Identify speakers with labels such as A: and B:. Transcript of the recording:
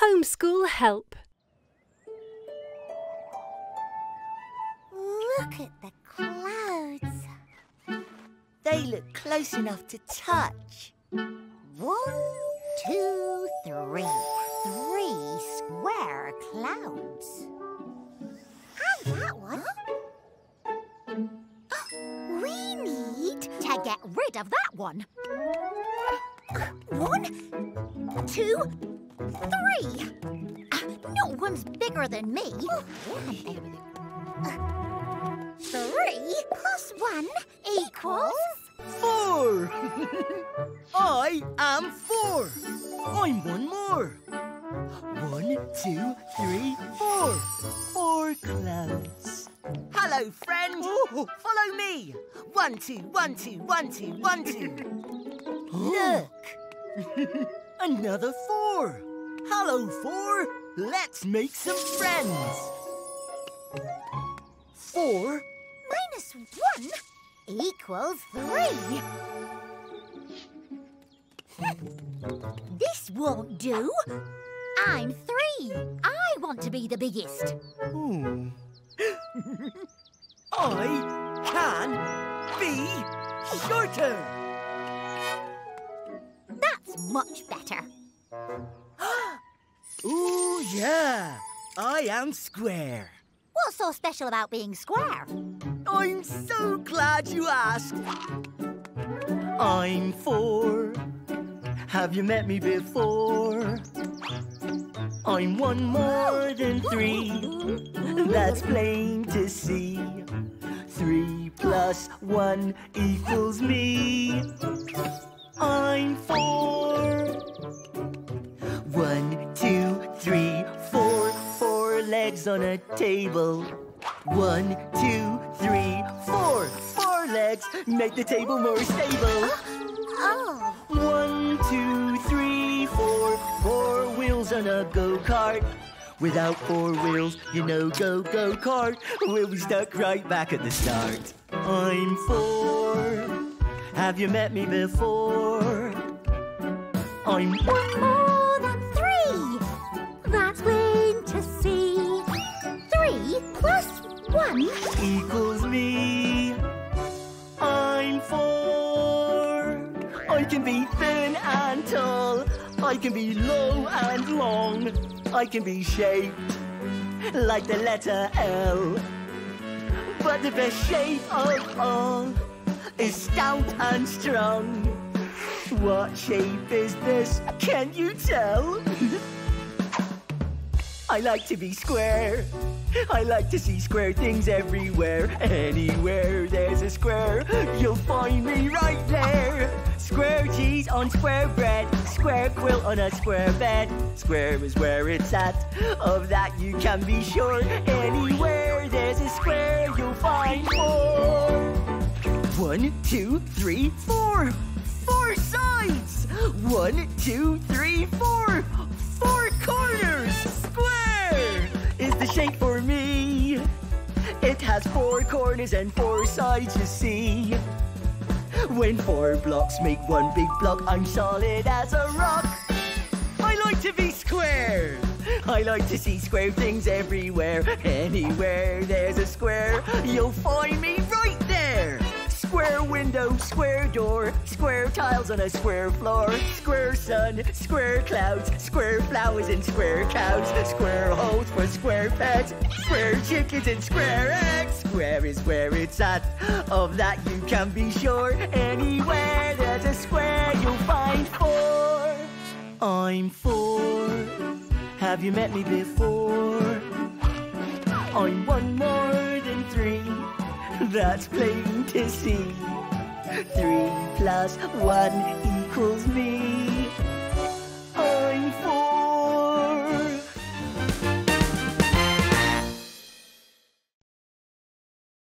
A: Homeschool Help.
B: Look at the clouds.
C: They look close enough to touch.
B: One, two, three. Three square clouds. And that one. We need to get rid of that one. One, two, three. Uh, no one's bigger than me. Three plus one equals...
C: Four! I am four. I'm one more. One, two, three, four. Four clouds. Hello, friend. Follow me. One, two, one, two, one, two, one, two. Look. Another four. Hello, four. Let's make some friends. Four
B: Minus one equals three. this won't do. I'm three. I want to be the biggest.
C: Hmm. I can be shorter.
B: That's much better.
C: Ooh, yeah. I am square.
B: What's so special about being square?
C: I'm so glad you asked. I'm four. Have you met me before? I'm one more than three. That's plain to see. Three plus one equals me. I'm four. Legs on a table. One, two, three, four. Four legs make the table more stable.
B: Oh,
C: One, two, three, four. Four wheels on a go-kart. Without four wheels, you know go, go kart. We'll be stuck right back at the start. I'm four. Have you met me before? I'm
B: one more
C: equals me. I'm four. I can be thin and tall. I can be low and long. I can be shaped like the letter L. But the best shape of all is stout and strong. What shape is this? Can you tell? I like to be square. I like to see square things everywhere. Anywhere there's a square, you'll find me right there. Square cheese on square bread, square quilt on a square bed. Square is where it's at, of that you can be sure. Anywhere there's a square, you'll find more. One, two, three, four. Four sides. One, two, three, four. Four corners. Square is the shape for me. It has four corners and four sides, you see. When four blocks make one big block, I'm solid as a rock. I like to be square. I like to see square things everywhere. Anywhere there's a square, you'll find me right there. Square window, square door, square tiles on a square floor, square sun, square clouds, square flowers and square cows, square holes for square pets, square chickens and square eggs. Square is where it's at, of that you can be sure. Anywhere there's a square, you'll find four. I'm four. Have you met me before? I'm one more than three. That's plain to see. Three plus one equals me.